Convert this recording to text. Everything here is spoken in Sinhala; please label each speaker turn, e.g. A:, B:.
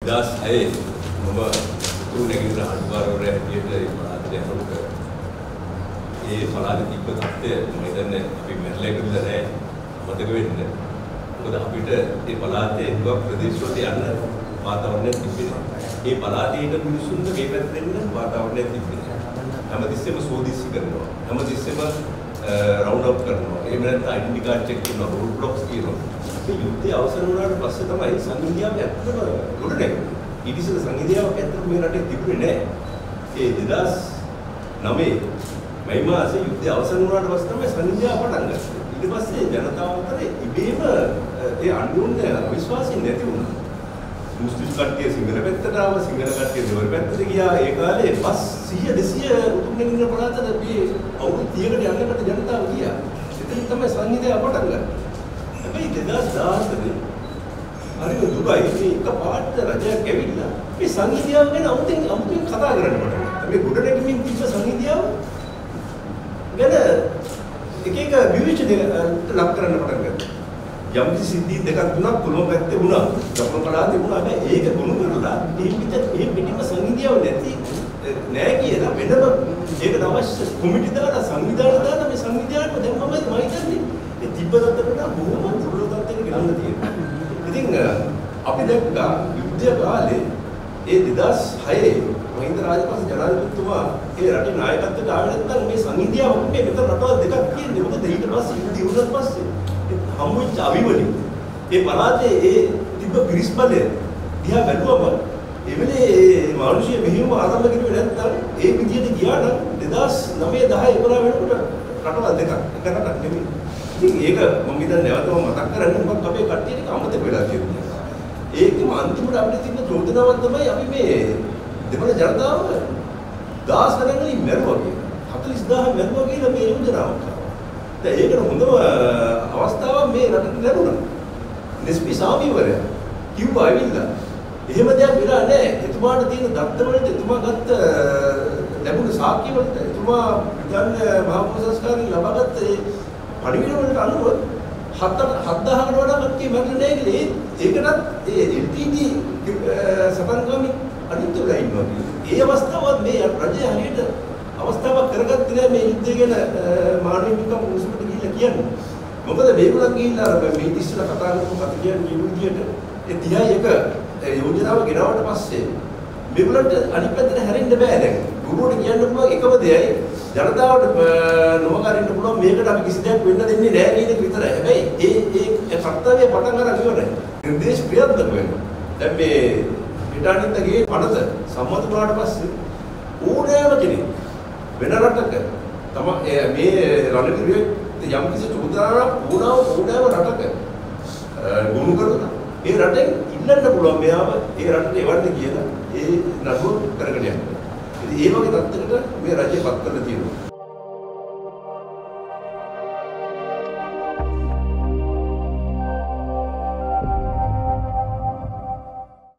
A: දස් අයේ මම උතුරු නැගෙනහිර අනුකාරවරයා හැටියට ඒ පළාතට යනකොට ඒ පළාතේ තිබ්බ තත්ත්වය මම හිතන්නේ අපි මැරලා ඉඳලා නැහැ මතක වෙන්න. මොකද අපිට ඒ පළාතේ එක්ක ප්‍රදේශවලට යන්න වාතාවරණයක් තිබෙන්නේ. ඒ පළාතේ ඉන්න මිනිසුන්ට මේ පැත්තට එන්න වාතාවරණයක් තිබෙන්නේ. හැමතිස්සෙම සෝදිසි කරනවා. හැමතිස්සෙම රවුන්ඩ් අප් කරනවා. එහෙම නැත්නම් ඩෙන්ටිටි කාඩ් චෙක් කරනවා, රූට් බ්ලොක්ස් කියනවා. මේ යුද්ධය අවසන් වුණාට පස්සේ තමයි සංවිධානය ඇත්තටම ගොඩ නැගෙන්නේ. ඊට ඉස්සෙල්ලා සංවිධානයක් ඇත්තටම මේ රටේ තිබුණේ නැහැ. ඒ 2009 මයි මාසේ යුද්ධය අවසන් වුණාට පස්සේ තමයි සංවිධානය පටන් ගත්තේ. ඊට පස්සේ ජනතාව අතර ඉබේම ඒ අන්‍යෝන්‍ය විශ්වාසයෙන් නැති වුණා. මුස්ලිම් කට්ටිය සිංහල පැත්තට ආව සිංහල කට්ටිය දෙවල් පැත්තට ගියා ඒ කාලේ බස් 100 200 උතුම් නැගින පළාතට මේ අවුරුදු 30කට යනකොට ජනතාව ගියා. එතන තමයි සංවිධානය පටන් ගත්තේ. හැබැයි 2017 හරිම දුබයි මේ එක පාට රජයක් ඇවිල්ලා මේ සංගීතයව ගැන අමුතෙන් අමුතෙන් කතා කරන්න පටන් ගත්තා. මේ ගොඩනැගීමින් තිබ්බ සංගීතයව ගැන එක එක විවිධ ලක් කරන්න පටන් ගත්තා. යම් කිසි සිද්ධි දෙකක් තුනක් කොළඹ පැත්තේ වුණා. දකුණු පළාතේ වුණා. හැබැයි ඒක ගොනු කරලා මේ පිට මේ පිටිම සංගීතයව නැති නෑ කියලා වෙනම ඒකට අවශ්‍ය කොමිටි දාලා සංවිධාන දාලා මේ සංවිධානය දැන් මම මම හිතන්නේ ඒ තිබ්බ තත්ත්වයට බොහොම දුර්වල තත්ත්වයකට ගෙනල්ලා තියෙනවා. ඉතින් අපි දැක්කා යුද්ධ කාලේ ඒ 2006 මහින්ද රාජපක්ෂ ජනාධිපතිතුමා ඒ රටේ නායකත්වයට ආවේ නැත්නම් මේ සංහිඳියාව මේ මෙතන රටවල් දෙකක් කියන්නේ මොකද ඊට පස්සේ යුද්ධ ඉවරනට පස්සේ හම්බුච්ච අවිවලි ඒ පළාතේ ඒ තිබ්බ පිරිස් බලය දිහා බැලුවම එවලේ ඒ මානුෂීය මෙහෙයුම ආරම්භ කරුවේ නැත්නම් ඒ විදියට ගියා නම් 2009 10 11 වෙනකොට රටවල් දෙකක් එක රටක් නෙමෙයි ඉතින් ඒක මම හිතන්නේ නැවතම මතක් කරන්න මොකක් අපේ කට්ටියට අමතක වෙලා තියෙනවා. ඒකම අන්තිමට අපිට තිබ්බ චෝදනාවක් තමයි අපි මේ දෙමළ ජනතාව දාස් ගණන් මැරුවා කියලා. 40000 මැරුවා කියලා මේ යෝජනාවක් කරා. දැන් ඒකට හොඳම අවස්ථාවක් මේ රටට ලැබුණා. එස්.පී. සාමීවරයා කිව්වා ඇවිල්ලා එහෙම දෙයක් වෙලා නැහැ. එතුමාට තියෙන දත්ත වලට එතුමා ගත්ත ලැබුණු සාක්ෂි වලට එතුමා ගන්න මහපොසස්කාරයෙන් ලබාගත්ත ඒ පරිවිණ වලට අනුව හත 7000කට වඩා කට්ටිය මැරෙන්නේ නැහැ කියලා ඒකටත් ඒ LTT සටන්කාමී අනිත් වෙලා ඉන්නවා ඒ අවස්ථාවත් මේ රජය හරියට අවස්ථාවක් කරගත්තේ නැහැ මේ යුද්ධය ගැන මානව හිමිකම් උසමට ගිහිල්ලා කියන්නේ. මොකද මේගොල්ලන් ගිහිල්ලා අර මේ ඉතිස්සලා කතා කරපු කත කියන්නේ මේ විදියට ඒ 31 යෝජනාව ගෙනාවට පස්සේ මේගොල්ලන්ට අනිත් පැත්තට හැරෙන්න බෑ දැන්. ගුරුවරට කියන්න පුළුවන් එකම දෙයයි ජනතාවට නොමගරින්න පුළුවන් මේකට අපි කිසි දෙයක් වෙන්න දෙන්නේ නැහැ කියන එක විතරයි. හැබැයි ඒ ඒ කර්තව්‍ය පටන් අරන් ඉවරයි. නිර්දේශ ක්‍රියාත්මක වෙනවා. දැන් මේ පිටානින්දගේ පනත සම්මත වුණාට පස්සේ ඕනෑම කෙනෙක් වෙන රටක තම මේ රණවිරුවේ යම් කිසි චෝදනාවක් වුණා ඕනෑම රටක ගොනු කරලා ඒ රටෙන් ඉල්ලන්න පුළුවන් මෙයාව ඒ රටට එවන්න කියලා ඒ නඩුව කරගෙන යනවා. ඉතින් ඒ වගේ තත්ත්වයකට මේ රජය පත් කරලා තියෙනවා.